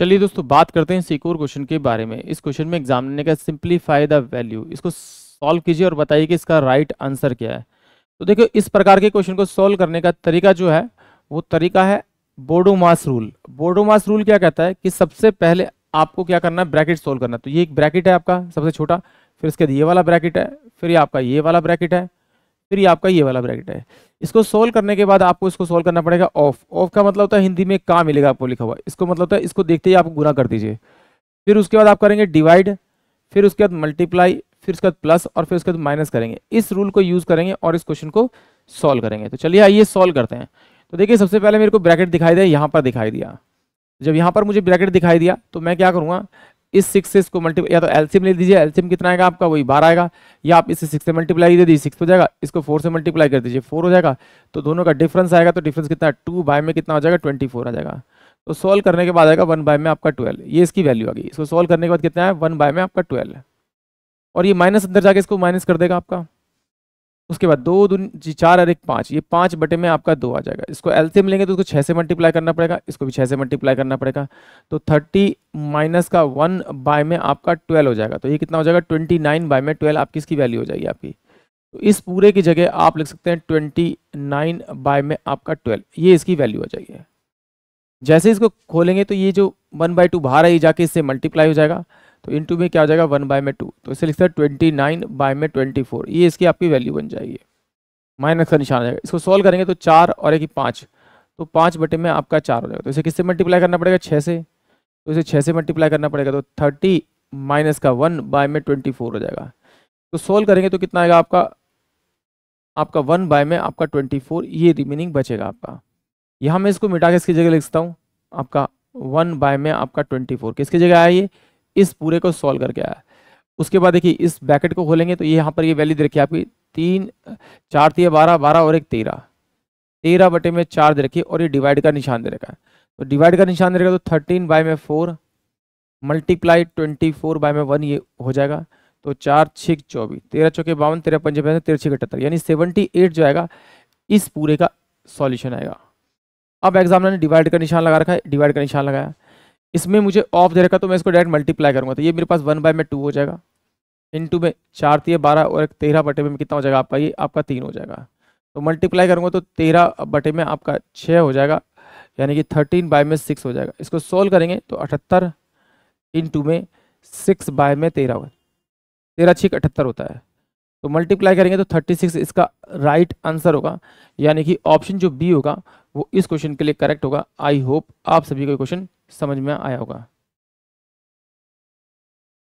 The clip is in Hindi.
चलिए दोस्तों, बात करते हैं सिक्योर क्वेश्चन के बारे में। इस क्वेश्चन में एग्ज़ाम ने का सिंप्लीफाई द वैल्यू। इसको सॉल्व कीजिए और बताइए कि इसका राइट right आंसर क्या है। तो देखिए, इस प्रकार के क्वेश्चन को सॉल्व करने का तरीका जो है, वो तरीका है बोडोमास रूल। बोडोमास रूल क्या कहता है कि सबसे पहले आपको क्या करना है, ब्रैकेट सोल्व करना तो ये एक ब्रैकेट है आपका, सबसे छोटा, फिर इसके बाद ये वाला ब्रैकेट है, फिर ये आपका ये वाला ब्रैकेट है। फिर ये आपका ये वाला ब्रैकेट है। इसको सोल्व करने के बाद आपको इसको सोल्व करना पड़ेगा ऑफ़ ऑफ़ का मतलब होता है हिंदी में का मिलेगा आपको लिखा हुआ। इसको मतलब होता है इसको देखते ही आप गुना कर दीजिए। फिर उसके बाद आप करेंगे डिवाइड फिर उसके बाद मल्टीप्लाई फिर उसके बाद प्लस और फिर उसके बाद माइनस करेंगे। इस रूल को यूज़ करेंगे और इस क्वेश्चन को सॉल्व करेंगे। तो चलिए आइए सॉल्व करते हैं। तो देखिए सबसे पहले मेरे को ब्रैकेट दिखाई दिया, यहाँ पर दिखाई दिया। जब यहाँ पर मुझे ब्रैकेट दिखाई दिया तो मैं क्या करूँगा? इस सिक्स से इसको मल्टीप्लाई या तो एल्सियम ले दीजिए एल्सियम कितना आएगा आपका? वही बारह आएगा। या आप इसे सिक्स से मल्टीप्लाई दे दीजिए सिक्स हो जाएगा, इसको फोर से मल्टीप्लाई कर दीजिए फोर हो जाएगा तो दोनों का डिफरेंस आएगा तो डिफरेंस कितना? टू बाय में कितना हो जाएगा? ट्वेंटी फोर आ जाएगा। तो सोल्व करने के बाद आएगा वन बाय में आपका ट्वेल्व ये इसकी वैल्यू आ गई। इसको सोल्व करने के बाद कितना है? वन बाय में आपका ट्वेल्व और ये माइनस अंदर जाके इसको माइनस कर देगा आपका। उसके बाद दो दून, जी, चार और एक पाँच। ये पाँच बटे में आपका दो आ जाएगा। इसको एल्सियम लेंगे तो उसको छः से मल्टीप्लाई करना पड़ेगा। इसको भी छः से मल्टीप्लाई करना पड़ेगा। तो थर्टी माइनस का वन बाय में आपका ट्वेल्व हो जाएगा। तो ये कितना हो जाएगा? ट्वेंटी नाइन बाय में ट्वेल्व आपकी इसकी वैल्यू हो जाएगी आपकी। तो इस पूरे की जगह आप लिख सकते हैं ट्वेंटी नाइन बाय में आपका ट्वेल्व ये इसकी वैल्यू हो जाएगी। जैसे इसको खोलेंगे तो ये जो वन बाई टू बाहर आई जाके इससे मल्टीप्लाई हो जाएगा। तो इन टू में क्या हो जाएगा? वन बाय में टू तो इसे लिखते हैं ट्वेंटी नाइन बाय में ट्वेंटी फोर ये इसकी आपकी वैल्यू बन जाएगी। माइनस का निशान आ जाएगा इसको सॉल्व करेंगे तो चार और एक पाँच। तो पाँच बटे में आपका चार हो जाएगा। तो इसे किससे मल्टीप्लाई करना पड़ेगा? छः से। तो इसे छः से मल्टीप्लाई करना पड़ेगा तो थर्टी माइनस का वन बाय में ट्वेंटी फोर हो जाएगा। तो सोल्व करेंगे तो कितना आएगा आपका? आपका वन बाय में आपका ट्वेंटी फोर ये रिमेनिंग बचेगा आपका। यहाँ मैं इसको मिटा के इसकी जगह लिखता हूँ। आपका वन बाय में आपका ट्वेंटी फोर किसकी जगह आया ये? इस पूरे को सॉल्व करके आया। उसके बाद देखिए, इस बैकेट को खोलेंगे तो ये यहाँ पर ये वैल्यू दे रखी आपकी तीन, चार तीन बारह बारह और एक तेरह। तेरह बटे में चार दे रखी और ये डिवाइड का निशान दे रखा है। तो डिवाइड का निशान दे रखा तो थर्टीन बाय में four multiply twenty four by में वन ये हो जाएगा। तो चार छिक चौबीस। तेरह, चौके बावन, तेरह, पंजे पैंसठ तेरह छिक अठहत्तर यानी सेवेंटी एट जो आएगा, इस पूरे का सॉल्यूशन आएगा। अब एग्जामिनर ने डिवाइड का निशान लगा रखा है डिवाइड का निशान लगाया। इसमें मुझे ऑफ़ दे रखा तो मैं इसको डायरेक्ट मल्टीप्लाई करूँगा। तो ये मेरे पास वन बाय में टू हो जाएगा। इन टू में चार तीन बारह और एक तेरह बटे में कितना हो जाएगा आपका? ये आपका तीन हो जाएगा। तो मल्टीप्लाई करूँगा तो तेरह बटे में आपका छः हो जाएगा। यानी कि थर्टीन बाय में सिक्स हो जाएगा। इसको सोल्व करेंगे तो अठहत्तर इन टू में सिक्स बाय में तेरह होगा। तेरह छिक अठहत्तर होता है। तो मल्टीप्लाई करेंगे तो थर्टी सिक्स इसका राइट आंसर होगा। यानी कि ऑप्शन जो बी होगा, वो इस क्वेश्चन के लिए करेक्ट होगा। आई होप आप सभी को क्वेश्चन समझ में आया होगा।